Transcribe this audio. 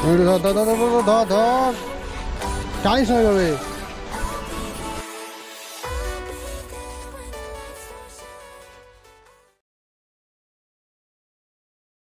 ধর ধর ধর ধর টানিস না এভাবে